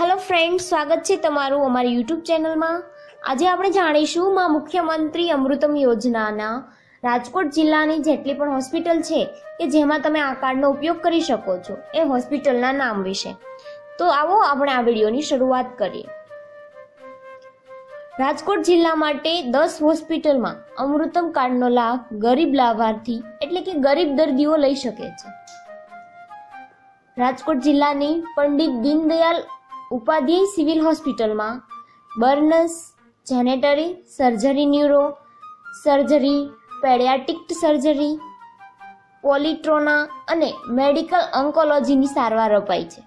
Hello friend સ્વાગત છે તમારું અમારી યુટ્યુબ ચેનલમાં. આજે આપણે જાણીશું માં મુખ્યમંત્રી અમૃતમ યોજનાના રાજકોટ જિલ્લાની જેટલી પણ હોસ્પિટલ છે કે જેમાં તમે આ કાર્ડનો ઉપયોગ કરી શકો છો એ હોસ્પિટલના નામ વિશે. તો આવો આપણે આ વિડીયોની શરૂઆત કરીએ. રાજકોટ જિલ્લા માટે દસ હોસ્પિટલમાં અમૃતમ કાર્ડનો લાભ ગરીબ લાભાર્થી એટલે કે ગરીબ દર્દીઓ લઈ શકે છે. રાજકોટ જિલ્લાની પંડિત દીનદયાલ ઉપાધ્યાય સિવિલ હોસ્પિટલમાં. Burns જેનેટરી, surgery neuro, surgery paediatric surgery, પોલિટ્રોના અને મેડિકલ ઓન્કોલોજીની સારવાર અપાય છે.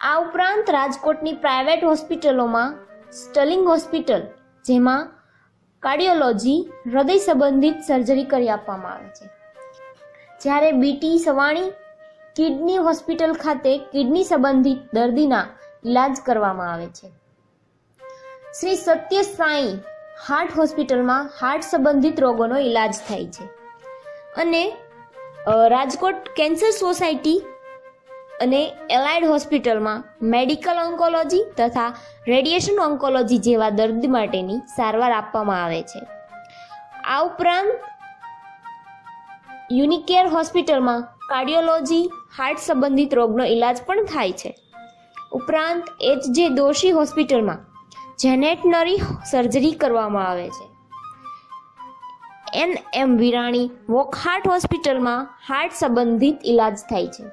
આ ઉપરાંત રાજકોટની પ્રાઇવેટ હોસ્પિટલોમાં સ્ટલિંગ હોસ્પિટલ, જેમાં કાર્ડિયોલોજી, હૃદય સંબંધિત સર્જરી કરી આપવામાં આવે છે. જ્યારે બીટી સવાણી કિડની હોસ્પિટલ ખાતે કિડની સંબંધિત દર્દીના ઇલાજ કરવામાં આવે છે. શ્રી સત્ય સાંઈ હાર્ટ હોસ્પિટલમાં હાર્ટ સંબંધિત રોગોનો ઇલાજ થાય છે. અને રાજકોટ કેન્સર સોસાયટી અને એલાઇડ હોસ્પિટલમાં મેડિકલ ઓન્કોલોજી તથા રેડિયેશન ઓન્કોલોજી જેવા દર્દ માટેની સારવાર આપવામાં આવે છે. આ ઉપરાંત યુનિકેર હોસ્પિટલમાં કાર્ડિયોલોજી, હાર્ટ સંબંધિત રોગનો ઇલાજ પણ થાય છે. ઉપરાંત એચ જે દોશી હોસ્પિટલમાં જેનેટનરી સર્જરી કરવામાં આવે છે. એન એમ વિરાણી વોકહાર્ટ હોસ્પિટલમાં હાર્ટ સંબંધિત ઇલાજ થાય છે.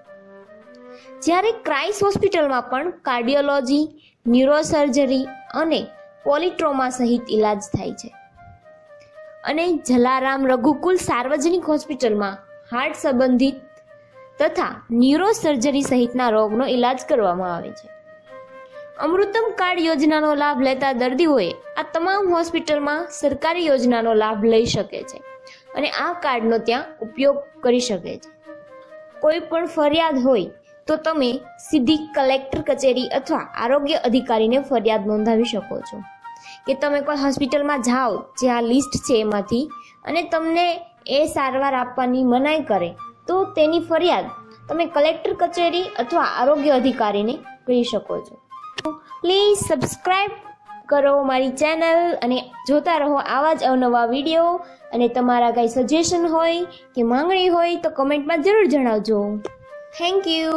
જ્યારે ક્રાઇસ હોસ્પિટલમાં પણ કાર્ડિયોલોજી, ન્યુરોસર્જરી અને પોલિટ્રોમા સહિત ઇલાજ થાય છે. અને જલારામ રઘુકુલ સાર્વજનિક હોસ્પિટલમાં હાર્ટ સંબંધિત તથા ન્યુરોસર્જરી સહિતના રોગનો ઇલાજ કરવામાં આવે છે. અમૃતમ કાર્ડ યોજનાનો લાભ લેતા દર્દીઓએ આ તમામ હોસ્પિટલમાં સરકારી યોજનાનો લાભ લઈ શકે છે અને આ કાર્ડનો ત્યાં ઉપયોગ કરી શકે છે. કોઈ પણ ફરિયાદ હોય તો તમે સીધી કલેક્ટર કચેરી અથવા આરોગ્ય અધિકારીને ફરિયાદ નોંધાવી શકો છો. કે તમે કોઈ હોસ્પિટલમાં જાઓ, જે આ લિસ્ટ છે એમાંથી, અને તમને એ સારવાર આપવાની મનાઈ કરે, તો તેની ફરિયાદ તમે કલેક્ટર કચેરી અથવા આરોગ્ય અધિકારીને કરી શકો છો. પ્લીઝ સબસ્ક્રાઈબ કરો મારી ચેનલ અને જોતા રહો આવા જ અવનવા વીડિયો. અને તમારા કાંઈ સજેશન હોય કે માંગણી હોય તો કમેન્ટમાં જરૂર જણાવજો. Thank you